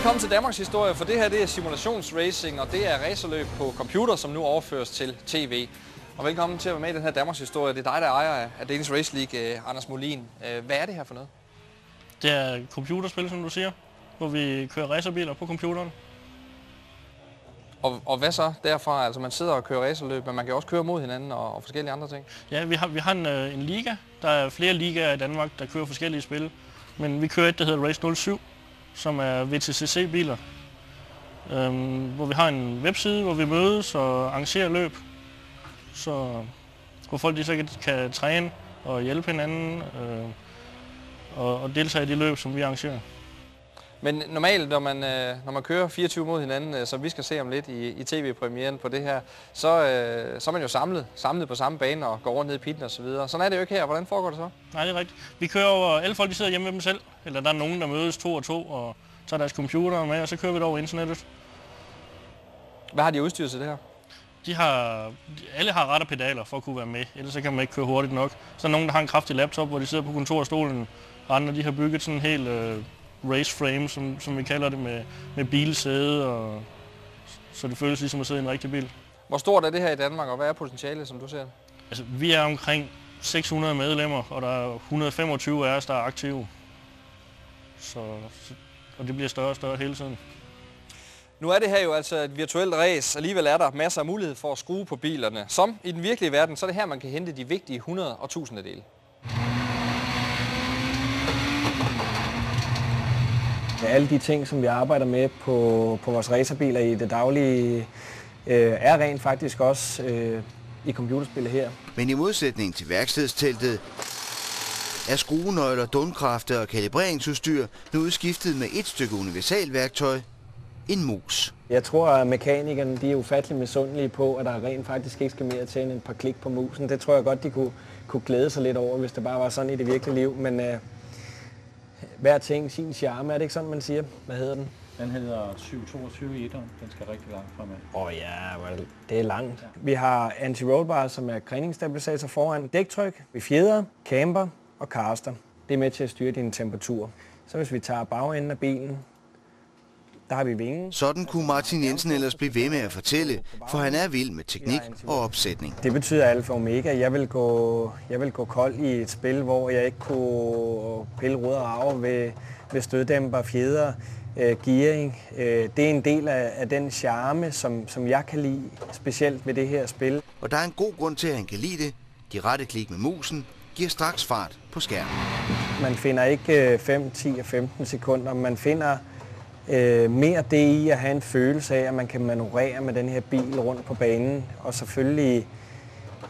Velkommen til Danmarks Historie, for det her det er simulationsracing, og det er racerløb på computer, som nu overføres til tv. Og velkommen til at være med i den her Danmarks Historie. Det er dig, der ejer af Danish Race League, øh, Anders Molin. Øh, Hvad er det her for noget? Det er computerspil, som du siger, hvor vi kører racerbiler på computeren. Og, og hvad så derfra? Altså man sidder og kører racerløb, men man kan også køre mod hinanden og, og forskellige andre ting. Ja, vi har, vi har en, øh, en liga. Der er flere ligaer i Danmark, der kører forskellige spil. Men vi kører et, der hedder Race 07, som er VTCC-biler. Øhm, hvor vi har en webside, hvor vi mødes og arrangerer løb. Så hvor folk de så kan, kan træne og hjælpe hinanden øh, og, og deltage i de løb, som vi arrangerer. Men normalt, når man, øh, når man kører 24 mod hinanden, øh, som vi skal se om lidt i, i tv-premieren på det her, så, øh, så er man jo samlet, samlet på samme bane og går rundt ned i pitten og så videre. Sådan er det jo ikke her. Hvordan foregår det så? Nej, det er rigtigt. Vi kører over, alle folk de sidder hjemme med dem selv, eller der er nogen, der mødes to og to og tager deres computer med, og så kører vi det over internettet. Hvad har de udstyret til det her? De har, alle har ret og pedaler for at kunne være med, ellers så kan man ikke køre hurtigt nok. Så er nogen, der har en kraftig laptop, hvor de sidder på kontorstolen. Andre de har bygget sådan en hel øh, race frame, som, som vi kalder det, med, med bilsæde, og, så det føles ligesom at sidde i en rigtig bil. Hvor stort er det her i Danmark, og hvad er potentialet, som du ser det? Altså, vi er omkring 600 medlemmer, og der er 125 af os, der er aktive. Så, så, og det bliver større og større hele tiden. Nu er det her jo altså et virtuelt race. Alligevel er der masser af mulighed for at skrue på bilerne. Som i den virkelige verden, så er det her, man kan hente de vigtige 100 og 1000 dele. Alle de ting, som vi arbejder med på, på vores racerbiler i det daglige, øh, er rent faktisk også øh, i computerspillet her. Men i modsætning til værkstedsteltet er skruenøgler, dundkrafter og kalibreringsudstyr nu udskiftet med et stykke universalværktøj, en mus. Jeg tror, at mekanikerne de er ufattelig misundelige på, at der rent faktisk ikke skal mere til end et par klik på musen. Det tror jeg godt, de kunne, kunne glæde sig lidt over, hvis det bare var sådan i det virkelige liv. Men øh, hver ting sin charme, er det ikke sådan, man siger? Hvad hedder den? Den hedder 722 i etteren. Den skal rigtig langt fremad. Åh oh, ja, well, det er langt. Vi har anti-roll bar, som er kræningsstabilisator foran, dæktryk, vi fjeder, camber og caster. Det er med til at styre din temperatur. Så hvis vi tager bagenden af bilen, der har vi vingen. Sådan kunne Martin Jensen ellers blive ved med at fortælle, for han er vild med teknik og opsætning. Det betyder alfa og omega. Jeg vil gå, jeg vil gå kold i et spil, hvor jeg ikke kunne pille ruder og arve ved, ved støddæmper, fjeder, øh, gearing. Øh, det er en del af, af den charme, som, som jeg kan lide, specielt ved det her spil. Og der er en god grund til, at han kan lide det. De rette klik med musen giver straks fart på skærmen. Man finder ikke 5, 10 og 15 sekunder. Man finder øh, mere det i at have en følelse af, at man kan manøvrere med den her bil rundt på banen. Og selvfølgelig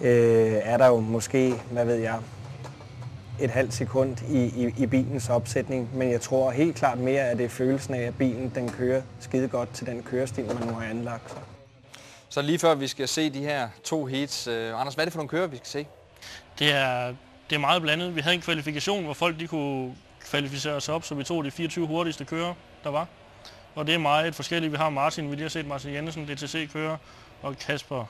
øh, er der jo måske, hvad ved jeg, et halvt sekund i, i, i bilens opsætning, men jeg tror helt klart mere, at det er følelsen af, at bilen den kører skide godt til den kørestil, man nu har anlagt. Så lige før vi skal se de her to heats. Øh, Anders, hvad er det for nogle kører, vi skal se? Det er, det er meget blandet. Vi havde en kvalifikation, hvor folk de kunne kvalificere sig op, så vi tog de 24 hurtigste kører, der var. Og det er meget forskelligt. Vi har Martin, vi lige har set Martin Jensen, DTC-kører, og Kasper,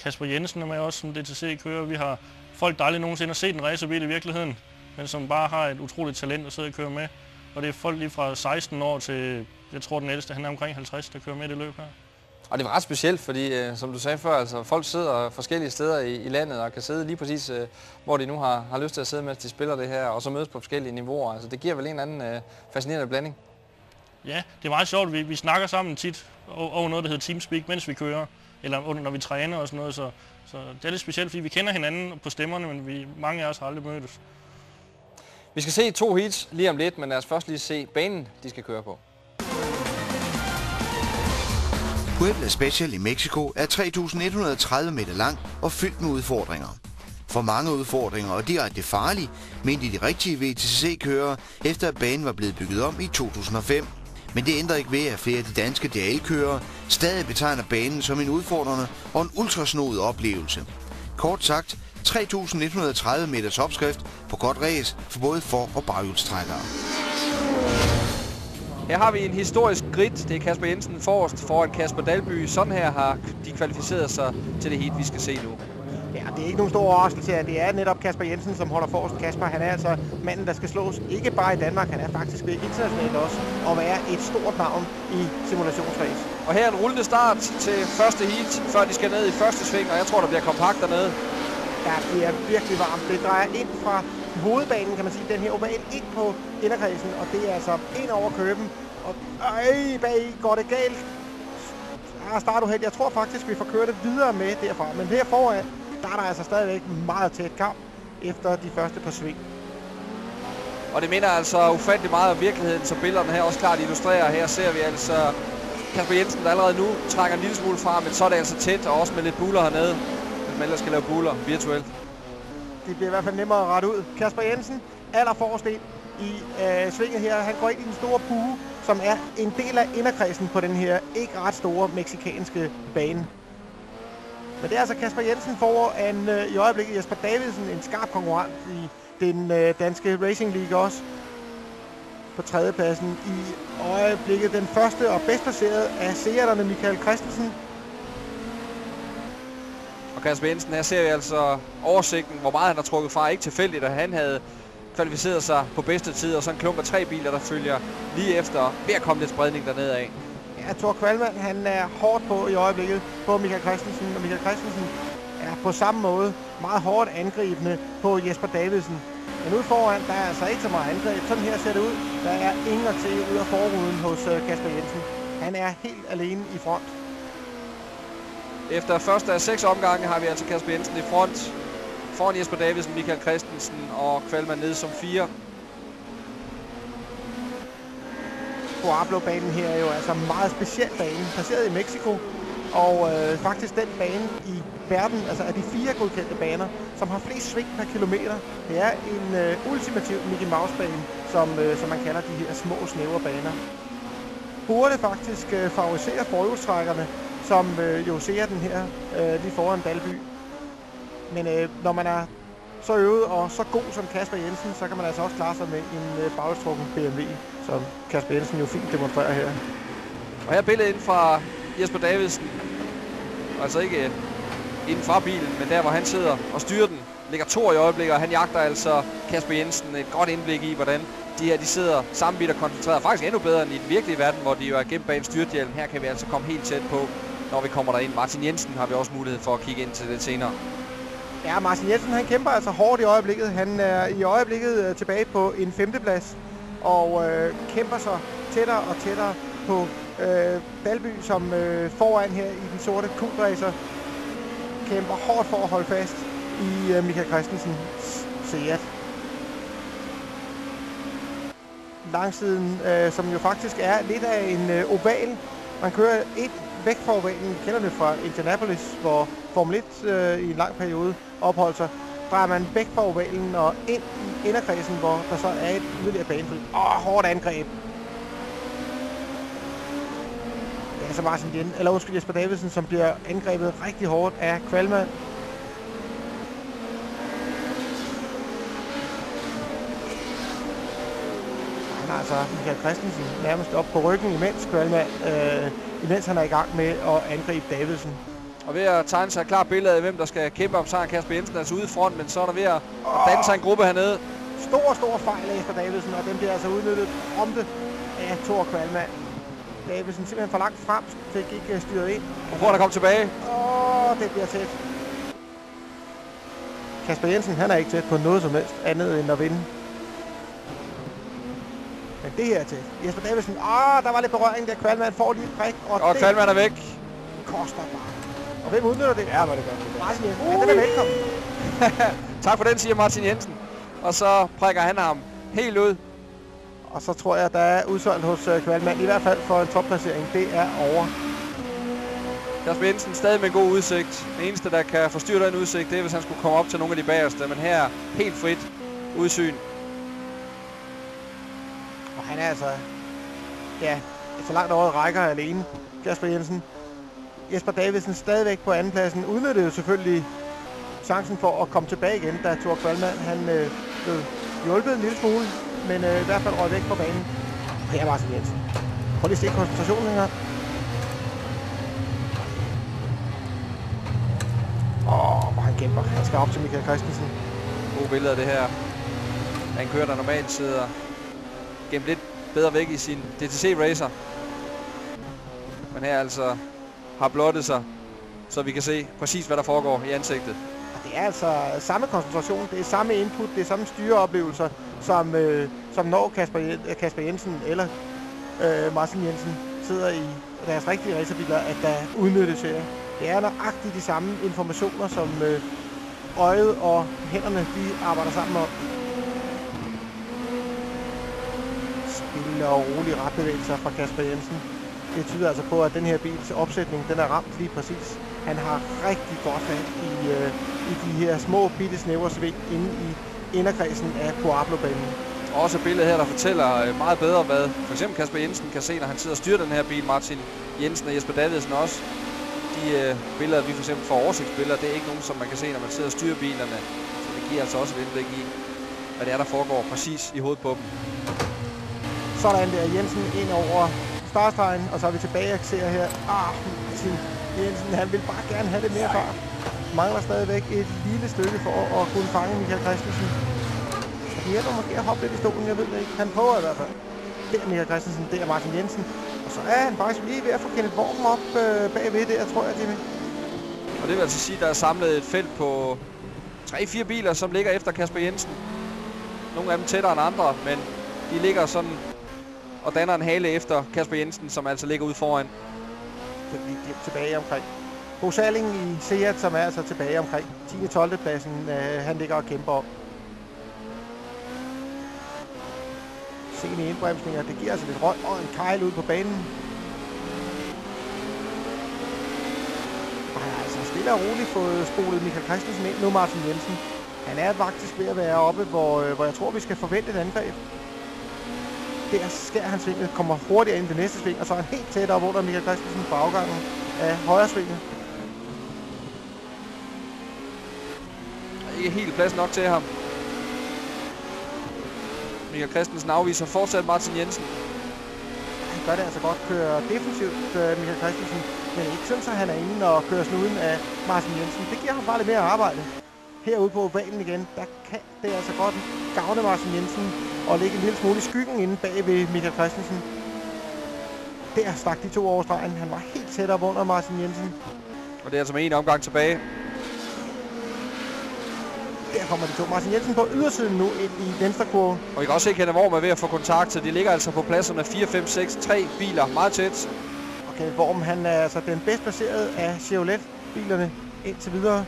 Kasper Jensen er med også som DTC-kører. Vi har folk, der aldrig nogensinde har set en racerbil i virkeligheden, men som bare har et utroligt talent at sidde og køre med. Og det er folk lige fra 16 år til, jeg tror den ældste, han er omkring 50, der kører med i det løb her. Og det var ret specielt, fordi øh, som du sagde før, altså, folk sidder forskellige steder i, i landet og kan sidde lige præcis, øh, hvor de nu har, har lyst til at sidde, mens de spiller det her, og så mødes på forskellige niveauer. Altså, det giver vel en eller anden øh, fascinerende blanding. Ja, det er meget sjovt. Vi, vi snakker sammen tit over noget, der hedder Teamspeak, mens vi kører, eller når vi træner og sådan noget. Så, så det er lidt specielt, fordi vi kender hinanden på stemmerne, men vi, mange af os har aldrig mødtes. Vi skal se to heats lige om lidt, men lad os først lige se banen, de skal køre på. Puebla Special i Mexico er 3.130 meter lang og fyldt med udfordringer. For mange udfordringer og direkte farlig, mente de rigtige VTCC-kører, efter at banen var blevet bygget om i 2005. Men det ændrer ikke ved, at flere af de danske DL-kører stadig betegner banen som en udfordrende og en ultrasnodet oplevelse. Kort sagt, 3.130 meters opskrift på godt ræs for både for- og baghjulstrækkere. Her har vi en historisk grid. Det er Kasper Jensen forrest foran Kasper Dalby. Sådan her har de kvalificeret sig til det heat, vi skal se nu. Ja, det er ikke nogen stor overraskelse, at det er netop Kasper Jensen, som holder forrest. Kasper, han er altså manden, der skal slås, ikke bare i Danmark, han er faktisk ved internationalt også, og være et stort navn i simulationsrace. Og her er en rullende start til første heat, før de skal ned i første sving, og jeg tror, der bliver kompakt dernede. Ja, det er virkelig varmt. Det drejer ind fra hovedbanen, kan man sige, den her oval ind på inderkredsen, og det er altså ind over køben. Og øj, bag går det galt. Ah, start helt. Jeg tror faktisk, vi får kørt det videre med derfra. Men her foran, der er der altså stadigvæk meget tæt kamp efter de første par sving. Og det minder altså ufattelig meget om virkeligheden, som billederne her også klart illustrerer. Her ser vi altså Kasper Jensen, der allerede nu trækker en lille smule fra, men så er det altså tæt, og også med lidt buller hernede, hvis man ellers skal lave buller virtuelt. Det bliver i hvert fald nemmere at rette ud. Kasper Jensen, allerforrest ind i øh, svinget her. Han går ind i den store bue, som er en del af inderkredsen på den her ikke ret store meksikanske bane. Men det er altså Kasper Jensen foran øh, i øjeblikket Jesper Davidsen, en skarp konkurrent i den øh, danske Racing League også. På tredjepladsen i øjeblikket den første og bedst placerede af seerne Michael Christensen. Kasper Jensen, her ser vi altså oversigten, hvor meget han har trukket fra. Ikke tilfældigt, at han havde kvalificeret sig på bedste tid, og så en klump af tre biler, der følger lige efter, ved at komme lidt spredning dernede af. Ja, Thor Kvalmand, han er hårdt på i øjeblikket på Michael Christensen, og Michael Christensen er på samme måde meget hårdt angribende på Jesper Davidsen. Men ude foran, der er altså ikke så meget angreb. Sådan her ser det ud. Der er ingen at se ud af forruden hos øh, Kasper Jensen. Han er helt alene i front. Efter første af seks omgange har vi altså Kasper Jensen i front. Foran Jesper Davidsen, Michael Christensen og Kvalman nede som fire. Pueblo-banen her er jo altså en meget speciel bane, placeret i Mexico. Og øh, faktisk den bane i verden, altså af de fire godkendte baner, som har flest sving per kilometer. Det er en øh, ultimativ Mickey Mouse-bane, som, øh, som man kalder de her små, snævre baner. Burde faktisk øh, favorisere forhjulstrækkerne, som øh, jo ser den her øh, lige foran Dalby. Men øh, når man er så øvet og så god som Kasper Jensen, så kan man altså også klare sig med en øh, bagstrukken BMW, som Kasper Jensen jo fint demonstrerer her. Og her billedet ind fra Jesper Davidsen. Altså ikke øh, inden fra bilen, men der hvor han sidder og styrer den. Ligger to i øjeblikket, og han jagter altså Kasper Jensen et godt indblik i, hvordan de her de sidder sammenbidt og koncentreret. Faktisk endnu bedre end i den virkelige verden, hvor de jo er gemt bag en styrthjelm. Her kan vi altså komme helt tæt på, når vi kommer derind. Martin Jensen har vi også mulighed for at kigge ind til det senere. Ja, Martin Jensen han kæmper altså hårdt i øjeblikket. Han er i øjeblikket øh, tilbage på en femteplads og øh, kæmper sig tættere og tættere på øh, Dalby, som øh, foran her i den sorte kuldræser kæmper hårdt for at holde fast i øh, Michael Christensen Seat. Langsiden, øh, som jo faktisk er lidt af en øh, oval. Man kører et væk fra ovalen. Vi kender det fra Indianapolis, hvor Formel 1 øh, i en lang periode opholdt sig. Drejer man væk fra ovalen og ind i inderkredsen, hvor der så er et yderligere banefri. Åh, hårdt angreb. Det er så Martin Jen, eller undskyld Jesper Davidsen, som bliver angrebet rigtig hårdt af Kvalmand. Altså Michael Christensen nærmest op på ryggen, imens Kvalmand, øh, imens han er i gang med at angribe Davidsen. Og ved at tegne sig et klart billede af, hvem der skal kæmpe om sejren. Kasper Jensen er altså ude i front, men så er der ved at danne sig en gruppe hernede. Stor, stor fejl Jesper Davidsen, og den bliver altså udnyttet om det af Thor Kvalmand. Davidsen simpelthen for langt frem, fik ikke styret ind. Og prøver at komme tilbage. Åh, det bliver tæt. Kasper Jensen, han er ikke tæt på noget som helst andet end at vinde. Men det her er tæt. Jesper Davidsen, åh, der var lidt berøring der. Kvalmand får lige prik, og, Og det Kvalmand er væk. koster bare. Og hvem udnytter det? Ja, hvor det godt. Martin Jensen, han er velkommen. Tak for den, siger Martin Jensen. Og så prikker han ham helt ud. Og så tror jeg, der er udsolgt hos uh, Kvalmand, i hvert fald for en topplacering. Det er over. Kasper Jensen stadig med god udsigt. Det eneste, der kan forstyrre den udsigt, det er, hvis han skulle komme op til nogle af de bagerste. Men her helt frit udsyn. Han er altså, ja, så langt over rækker alene, Jasper Jensen. Jesper Davidsen stadigvæk på andenpladsen, udnyttede jo selvfølgelig chancen for at komme tilbage igen, da Thor Kvalmand, han øh, blev hjulpet en lille smule, men øh, i hvert fald røg væk fra banen. Her var Martin Jensen. Prøv lige at se koncentrationen her. Åh, oh, han kæmper. Han skal op til Michael Christensen. Gode billeder det her. Han kører, der normalt sidder gemt lidt bedre væk i sin DTC Racer. Men her altså har blottet sig, så vi kan se præcis, hvad der foregår i ansigtet. Og det er altså samme koncentration, det er samme input, det er samme styreoplevelser, som, øh, som når Kasper, øh, Kasper Jensen eller øh, Martin Jensen sidder i deres rigtige racerbiler, at der udnyttes her. Det er nøjagtigt de samme informationer, som øh, øjet og hænderne de arbejder sammen om. Stille og rolige retbevægelser fra Kasper Jensen. Det tyder altså på, at den her bils opsætning, den er ramt lige præcis. Han har rigtig godt fat i, øh, i de her små bitte snævre sving inde i inderkredsen af Pueblo-banen. Også billedet her, der fortæller øh, meget bedre, hvad for eksempel Kasper Jensen kan se, når han sidder og styrer den her bil. Martin Jensen og Jesper Davidsen også. De øh, billeder, vi for eksempel får oversigtsbilleder, det er ikke nogen, som man kan se, når man sidder og styrer bilerne. Så det giver altså også et indblik i, hvad det er, der foregår præcis i hovedet på dem. Sådan der, Jensen ind over startstregen, og så er vi tilbage og ser her. Ah, Jensen, han vil bare gerne have det mere fart. Mangler stadigvæk et lille stykke for at kunne fange Michael Christensen. Det hjælper måske at hoppe lidt i stolen, jeg ved det ikke. Han prøver i hvert fald. Det er Michael Christensen, det er Martin Jensen. Og så er han faktisk lige ved at få Kenneth Worm op øh, bagved der, tror jeg, Jimmy. Og det vil altså sige, at der er samlet et felt på 3-4 biler, som ligger efter Kasper Jensen. Nogle af dem tættere end andre, men de ligger sådan og danner en hale efter Kasper Jensen, som altså ligger ude foran. Så vi er tilbage omkring. Bo Salling i Seat, som er altså tilbage omkring 10. 12. pladsen, øh, han ligger og kæmper om. Sene indbremsninger, det giver altså lidt røg og en kejl ud på banen. Og han har altså stille og roligt fået spolet Michael Christensen ind nu, Martin Jensen. Han er faktisk ved at være oppe, hvor, øh, hvor jeg tror, vi skal forvente et angreb. Der skærer han svinget, kommer hurtigere ind i det næste sving, og så er han helt tæt op under Michael Christensen på afgangen af højre svinget. Ikke helt plads nok til ham. Michael Christensen afviser fortsat Martin Jensen. Han gør det altså godt, kører defensivt, øh, Michael Christensen, men ikke sådan, så han er inde og kører snuden af Martin Jensen. Det giver ham bare lidt mere arbejde. Herude på ovalen igen, der kan det altså godt gavne Martin Jensen og ligge en lille smule i skyggen inde bag ved Michael Christensen. Der stak de to over stregen. Han var helt tæt op under Martin Jensen. Og det er altså med en omgang tilbage. Der kommer de to. Martin Jensen på ydersiden nu ind i venstre kurve. Og I kan også se, Kenneth Worm er ved at få kontakt, så de ligger altså på pladserne 4, 5, 6, 3 biler meget tæt. Og Kenneth Worm, han er altså den bedst placerede af Chevrolet-bilerne indtil videre.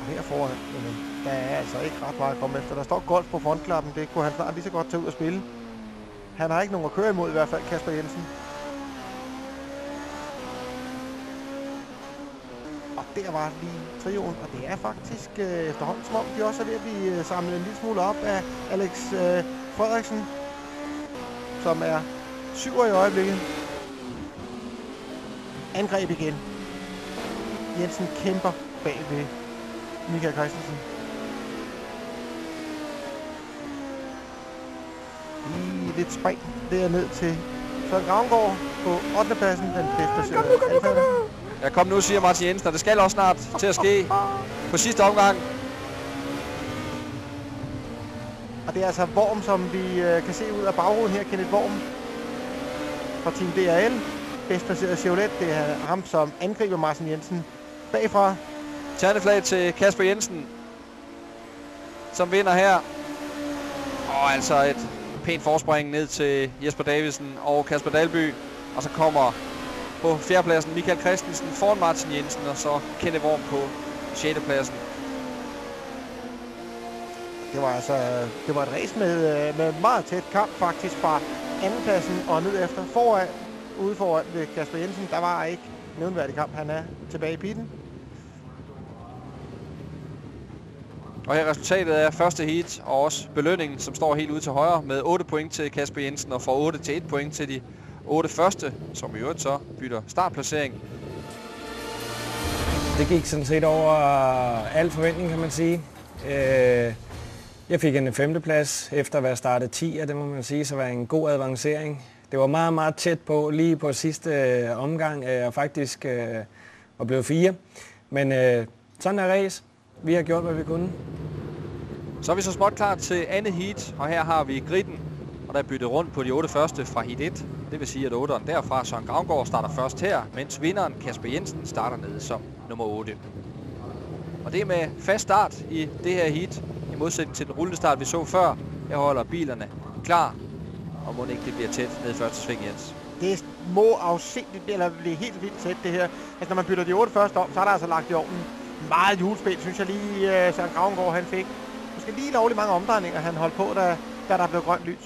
Og her foran, jamen, der er altså ikke ret meget at komme efter. Der står golf på frontklappen. Det kunne han snart lige så godt tage ud og spille. Han har ikke nogen at køre imod i hvert fald, Kasper Jensen. Og der var lige trioen, og det er faktisk øh, efterhånden som om, de også er ved at blive øh, samlet en lille smule op af Alex øh, Frederiksen, som er syver i øjeblikket. Angreb igen. Jensen kæmper bag ved Michael Christensen. Lidt spring derned til Søren Gravengård på 8. pladsen, den bedst placerede Alfa. Ja, kom nu, siger Martin Jensen, og det skal også snart til at ske på sidste omgang. Og det er altså Worm, som vi øh, kan se ud af bagruden her, Kenneth Worm fra Team DRL. Bedst placeret Chevrolet, det er ham, som angriber Martin Jensen bagfra. Terneflag til Kasper Jensen, som vinder her. Og altså et pænt forspring ned til Jesper Davidsen og Kasper Dalby. Og så kommer på fjerdepladsen Michael Christensen foran Martin Jensen, og så Kenneth Worm på 6. pladsen. Det var altså det var et race med, øh, med meget tæt kamp faktisk fra andenpladsen og ned efter foran, ude foran ved Kasper Jensen. Der var ikke nævnværdig kamp. Han er tilbage i pitten. Og her resultatet er første heat, og også belønningen, som står helt ude til højre, med 8 point til Kasper Jensen, og fra 8 til 1 point til de 8 første, som i øvrigt så bytter startplacering. Det gik sådan set over al forventning, kan man sige. Øh, jeg fik en femteplads efter at være startet 10, og det må man sige, så var en god avancering. Det var meget, meget tæt på, lige på sidste øh, omgang, øh, og faktisk øh, og blev fire. Men øh, sådan er race. Vi har gjort, hvad vi kunne. Så er vi så småt klar til andet heat, og her har vi gritten, og der er byttet rundt på de otte første fra heat 1. Det vil sige, at otteren derfra, Søren Gravgaard, starter først her, mens vinderen Kasper Jensen starter nede som nummer 8. Og det er med fast start i det her heat, i modsætning til den rullende start, vi så før. Her holder bilerne klar, og må ikke det bliver tæt ned første sving, Jens. Det må afsindigt, eller blive helt vildt tæt det her. Altså når man bytter de otte første om, så er der altså lagt i ovnen meget julespil, synes jeg lige, uh, Søren Gravengård han fik. Måske lige lovlig mange omdrejninger, han holdt på, da, da der blev grønt lys.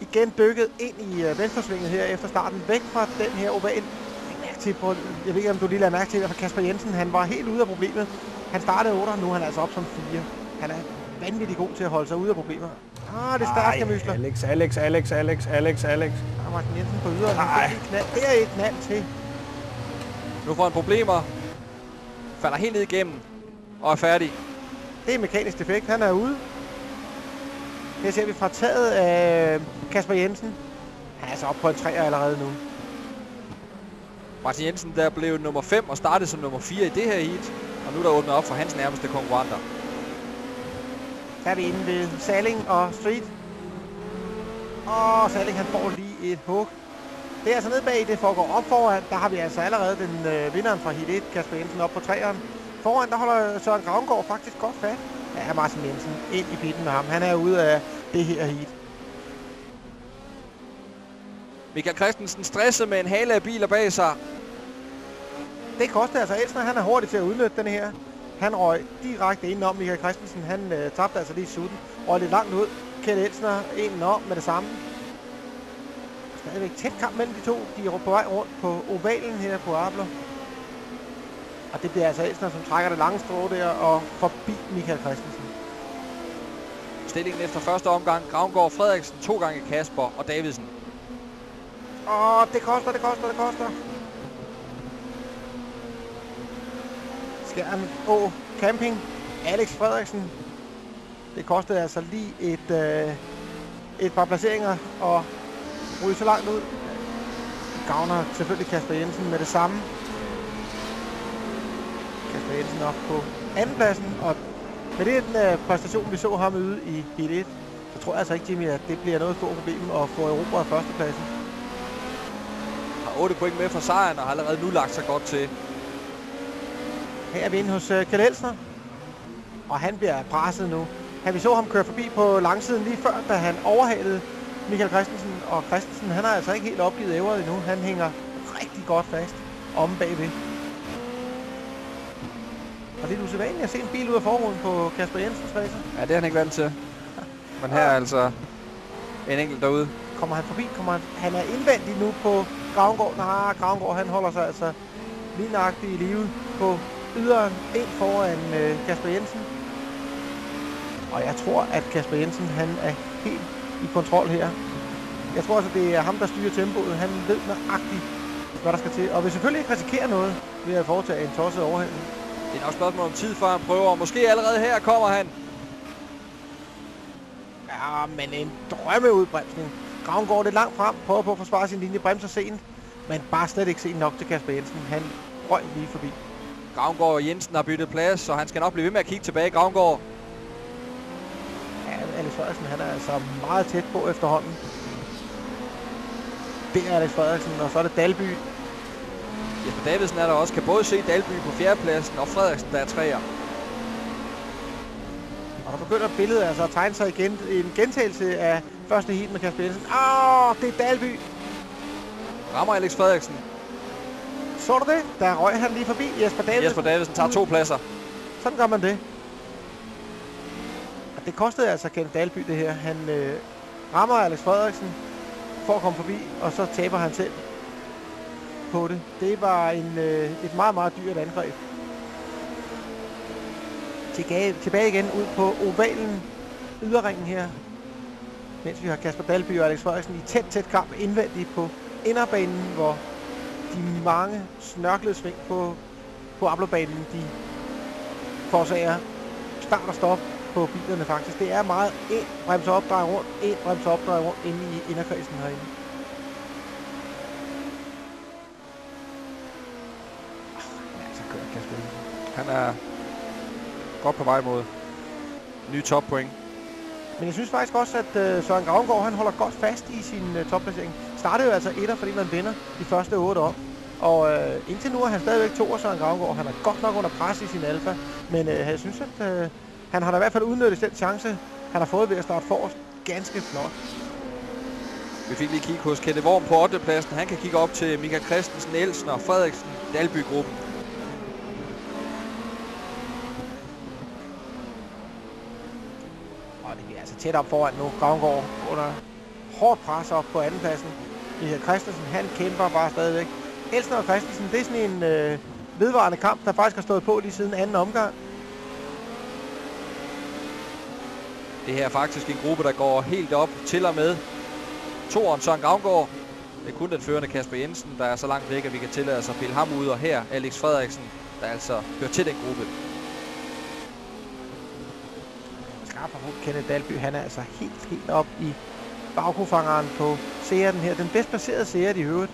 Igen dykket ind i uh, venstresvinget her efter starten, væk fra den her oval. Til på, jeg ved ikke, om du lige lader mærke til, at Kasper Jensen, han var helt ude af problemet. Han startede 8, nu er han altså op som 4. Han er vanvittigt god til at holde sig ude af problemer. Ah, det er stærkt, Møsler. Alex, Alex, Alex, Alex, Alex, Alex. Ah, Martin Jensen på yderen. Ej. Knald. Det er et knald til. Nu får han problemer, falder helt ned igennem, og er færdig. Det er mekanisk defekt. Han er ude. Her ser vi fra taget af Kasper Jensen. Han er altså oppe på en træer allerede nu. Martin Jensen, der blev nummer 5 og startede som nummer 4 i det her heat. Og nu er der åbnet op for hans nærmeste konkurrenter. Så er vi inde ved Saling og Street. Og Saling han får lige et hug. Det er altså nede bag, det foregår op foran. Der har vi altså allerede den øh, vinderen fra Hit 1, Kasper Jensen, op på træeren. Foran, der holder Søren Gravengård faktisk godt fat. Ja, Martin Jensen ind i pitten med ham. Han er ude af det her heat. Michael Christensen stresset med en hale af biler bag sig. Det koster altså Elsner. Han er hurtig til at udnytte den her. Han røg direkte indenom Michael Christensen. Han øh, tabte altså lige sutten. Røg lidt langt ud. Kjeld Elsner en om med det samme. Stadigvæk tæt kamp mellem de to. De er på vej rundt på ovalen her på Ablo. Og det bliver altså Elsner, som trækker det lange strå der og forbi Michael Christensen. Stillingen efter første omgang. Gravengård, Frederiksen, to gange Kasper og Davidsen. Åh, det koster, det koster, det koster. Skjern Å Camping. Alex Frederiksen. Det kostede altså lige et, øh, et par placeringer og ryge så langt ud. Gavner selvfølgelig Kasper Jensen med det samme. Kasper Jensen op på andenpladsen, og med den øh, præstation, vi så ham ude i Heat 1, så tror jeg altså ikke, Jimmy, at det bliver noget stort problem at få Europa af førstepladsen. Har 8 point med for sejren og har allerede nu lagt sig godt til. Her er vi inde hos Kjeld Elsner. Og han bliver presset nu. Han vi så ham køre forbi på langsiden lige før, da han overhalede Michael Christensen. Og Christensen, han har altså ikke helt opgivet ævret endnu. Han hænger rigtig godt fast om bagved. Og det er usædvanligt at se en bil ud af forruden på Kasper Jensens racer. Ja, det er han ikke vant til. Men her er altså en enkelt derude. Kommer han forbi? Kommer han, han er indvendig nu på Gravengård. Nej, Gravengård han holder sig altså lige nøjagtigt i live på yderen ind foran øh, Kasper Jensen. Og jeg tror, at Kasper Jensen han er helt i kontrol her. Jeg tror altså, det er ham, der styrer tempoet. Han ved nøjagtigt, hvad der skal til. Og vil selvfølgelig ikke risikere noget ved at foretage en tosset overhældning. Det er nok spørgsmål om tid, før han prøver. Måske allerede her kommer han. Ja, men en drømmeudbremsning. Graven går lidt langt frem, prøver på at forsvare sin linje, bremser sent, men bare slet ikke sent nok til Kasper Jensen. Han røg lige forbi. Gravengård og Jensen har byttet plads, så han skal nok blive ved med at kigge tilbage. Gravengård. Frederiksen, han er altså meget tæt på efterhånden. Det er Alex Frederiksen, og så er det Dalby. Jesper Davidsen er der også. Kan både se Dalby på fjerdepladsen og Frederiksen, der er træer. Og der begynder billedet altså at tegne sig igen. En gentagelse af første heat med Kasper Jensen. Åh, det er Dalby. Rammer Alex Frederiksen. Så du det? Der røg han lige forbi Jesper Davidsen. Jesper Davidsen tager to pladser. Sådan gør man det. Det kostede altså Kenneth Dalby det her. Han øh, rammer Alex Frederiksen for at komme forbi, og så taber han selv på det. Det var en, øh, et meget, meget dyrt angreb. Tilbage, tilbage igen ud på ovalen, yderringen her. Mens vi har Kasper Dalby og Alex Frederiksen i tæt, tæt kamp indvendigt på inderbanen, hvor de mange snørklede sving på, på Ablobanen, de forårsager start og stop på bilerne faktisk. Det er meget en bremse op, dreje rundt, en bremse op, dreje rundt inde i inderkredsen herinde. er godt på vej mod nye toppoint. Men jeg synes faktisk også, at øh, Søren Gravengård, han holder godt fast i sin øh, topplacering. Startede jo altså etter, fordi man vinder de første otte op. Og øh, indtil nu er han stadigvæk to af Søren Gravengård. Han er godt nok under pres i sin alfa. Men øh, jeg synes, at øh, han har da i hvert fald udnyttet den chance, han har fået ved at starte forrest. Ganske flot. Vi fik lige kigge hos Kette Worm på 8. pladsen. Han kan kigge op til Mika Christensen, Elsen og Frederiksen, Dalby-gruppen. Og det bliver altså tæt op foran nu. Gravengård under hårdt pres op på andenpladsen. Michael Christensen, han kæmper bare stadigvæk. Elsen og Christensen, det er sådan en øh, vedvarende kamp, der faktisk har stået på lige siden anden omgang. Det her er faktisk en gruppe, der går helt op til og med toeren Søren Gravengård. Det er kun den førende Kasper Jensen, der er så langt væk, at vi kan tillade os at pille ham ud. Og her Alex Frederiksen, der altså hører til den gruppe. Skarp på Kenneth Dalby, han er altså helt, helt op i bagkofangeren på serien her. Den bedst placerede serie i øvrigt.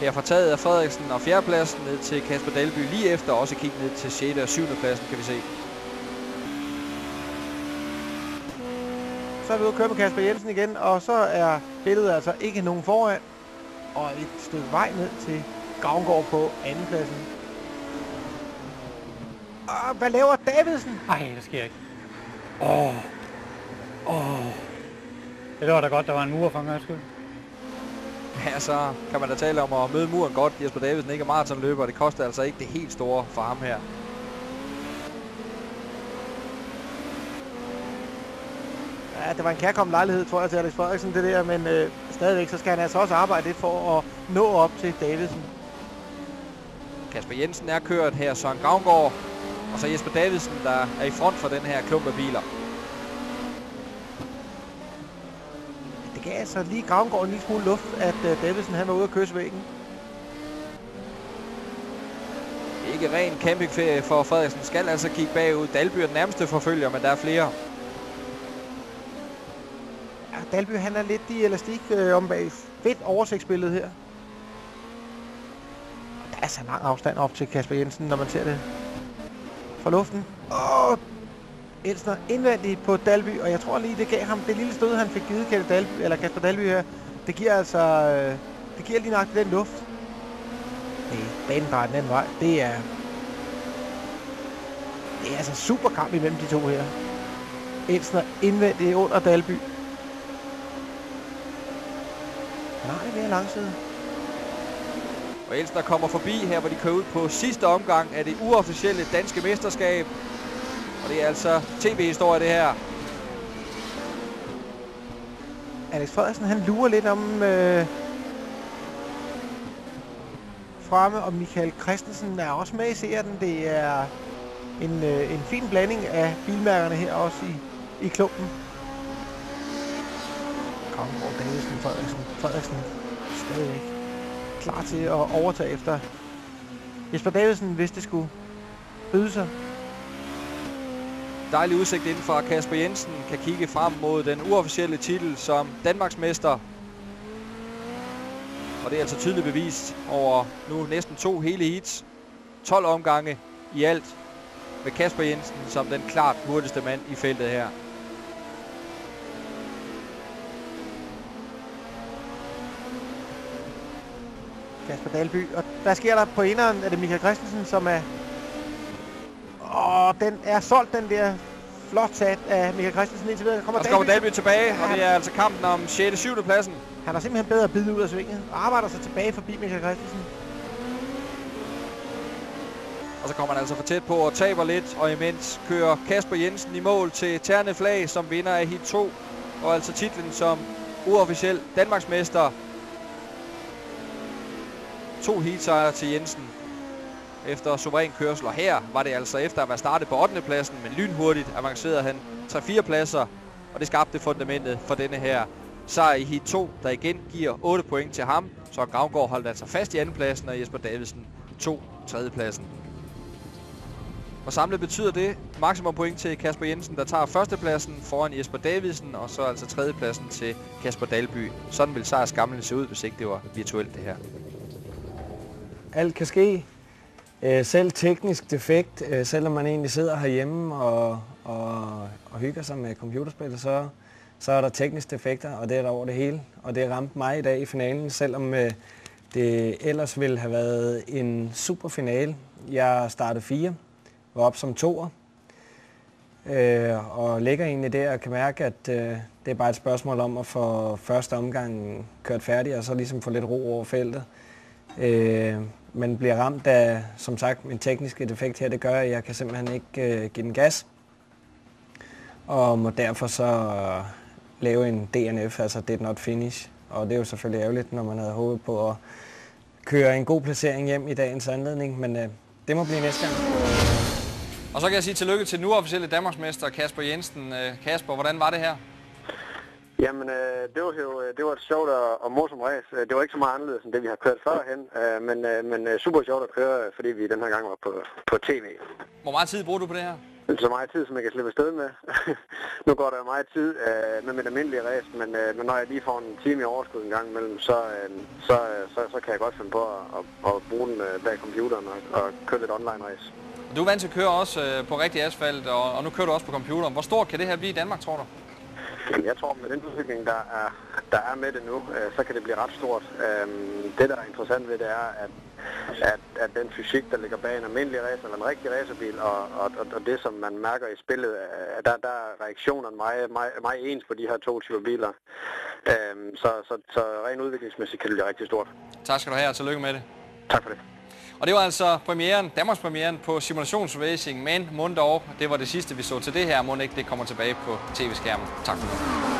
Her fra taget af Frederiksen og fjerdepladsen ned til Kasper Dalby lige efter. Også kigge ned til 6. og 7. pladsen, kan vi se. Er vi ude at køre med Kasper Jensen igen, og så er billedet altså ikke nogen foran. Og et stykke vej ned til Gavngård på andenpladsen. Og hvad laver Davidsen? Nej, det sker ikke. Åh. Åh. Det var da godt, der var en mur for en skyld. Ja, så kan man da tale om at møde muren godt. Jesper Davidsen ikke er maratonløber, det koster altså ikke det helt store for ham her. Ja, det var en kærkommen lejlighed, tror jeg, til Alex Frederiksen, det der, men øh, stadigvæk, så skal han altså også arbejde lidt for at nå op til Davidsen. Kasper Jensen er kørt her, Søren Gavngård, og så Jesper Davidsen, der er i front for den her klump af biler. Det gav altså lige Gravengård en lille smule luft, at øh, Davidsen han var ude at kysse væggen. Ikke ren campingferie for Frederiksen. Skal altså kigge bagud. Dalby er den nærmeste forfølger, men der er flere. Dalby han er lidt i elastik øh, om bag. Fedt oversigtsbillede her. Og der er så lang afstand op til Kasper Jensen, når man ser det fra luften. Åh, Elsner indvendigt på Dalby, og jeg tror lige, det gav ham det lille stød, han fik givet Kasper Dalby, eller Kasper Dalby her. Det giver altså, øh, det giver lige nok den luft. Nej, banen drejer den anden vej. Det er, det er altså super kamp imellem de to her. Elsner indvendigt under Dalby. Nej, det er langside. Og Elster kommer forbi her, hvor de kører ud på sidste omgang af det uofficielle danske mesterskab. Og det er altså tv-historie, det her. Alex Frederiksen, han lurer lidt om øh, fremme, og Michael Christensen er også med i serien. Det er en, øh, en fin blanding af bilmærkerne her også i, i klumpen. Kongård, Davidsen, Frederiksen. Frederiksen stadigvæk klar til at overtage efter Jesper Davidsen, hvis det skulle byde sig. Dejlig udsigt inden for Kasper Jensen kan kigge frem mod den uofficielle titel som Danmarksmester. Og det er altså tydeligt bevist over nu næsten to hele heats. 12 omgange i alt med Kasper Jensen som den klart hurtigste mand i feltet her. Kasper Dalby. Og hvad sker der på eneren? Er det Michael Christensen, som er... Åh, den er solgt, den der flot sat af Michael Christensen indtil videre. Kommer Og så kommer Dalby tilbage, og det er altså kampen om 6. og 7. pladsen. Han har simpelthen bedre at bide ud af svinget. Og arbejder sig tilbage forbi Michael Christensen. Og så kommer han altså for tæt på og taber lidt, og imens kører Kasper Jensen i mål til Terne Flag, som vinder af hit 2, og altså titlen som uofficiel Danmarksmester. To heatsejre til Jensen efter suveræn kørsel, og her var det altså efter at være startet på 8. pladsen, men lynhurtigt avancerede han 3-4 pladser, og det skabte fundamentet for denne her sejr i heat 2, der igen giver 8 point til ham. Så Gravgaard holdt altså fast i andenpladsen, og Jesper Davidsen tog tredjepladsen. Og samlet betyder det maksimum point til Kasper Jensen, der tager førstepladsen foran Jesper Davidsen, og så altså tredjepladsen til Kasper Dalby. Sådan vil sejrskamlen se ud, hvis ikke det var virtuelt det her. Alt kan ske. Øh, selv teknisk defekt, øh, selvom man egentlig sidder herhjemme og, og, og hygger sig med computerspil, så, så er der tekniske defekter, og det er der over det hele. Og det ramte mig i dag i finalen, selvom øh, det ellers ville have været en super finale. Jeg startede fire, var op som toer, øh, og ligger egentlig der og kan mærke, at øh, det er bare et spørgsmål om at få første omgang kørt færdig, og så ligesom få lidt ro over feltet. Øh, men bliver ramt af, som sagt, min tekniske defekt her, det gør, at jeg kan simpelthen ikke øh, give den gas. Og må derfor så øh, lave en DNF, altså did not finish. Og det er jo selvfølgelig ærgerligt, når man havde håbet på at køre en god placering hjem i dagens anledning, men øh, det må blive næste gang. Og så kan jeg sige tillykke til nu officielle Danmarksmester Kasper Jensen. Øh, Kasper, hvordan var det her? Jamen, øh, det var jo øh, det var et sjovt og, og morsomt race. Øh, det var ikke så meget anderledes end det, vi har kørt førhen, øh, men, øh, men øh, super sjovt at køre, fordi vi den her gang var på, på tv. Hvor meget tid bruger du på det her? Så meget tid, som jeg kan slippe afsted med. nu går der meget tid øh, med mit almindelige race, men, øh, men når jeg lige får en time i overskud en gang imellem, så, øh, så, så, så kan jeg godt finde på at, at, at bruge den øh, bag computeren og, og køre lidt online race. Du er vant til at køre også øh, på rigtig asfalt, og, og nu kører du også på computeren. Hvor stort kan det her blive i Danmark, tror du? Jamen, jeg tror, med den udvikling, der er, der er med det nu, øh, så kan det blive ret stort. Øh, det, der er interessant ved det, er, at, at, at den fysik, der ligger bag en almindelig racer eller en rigtig racerbil, og, og, og det, som man mærker i spillet, øh, der, der er reaktionerne meget, meget, meget ens på de her to typer biler. Øh, så, så, så rent udviklingsmæssigt kan det blive rigtig stort. Tak skal du have, og tillykke med det. Tak for det. Og det var altså premieren, Danmarks premieren på simulationsracing, men mund dog, det var det sidste vi så til det her, må ikke det kommer tilbage på tv-skærmen. Tak for det.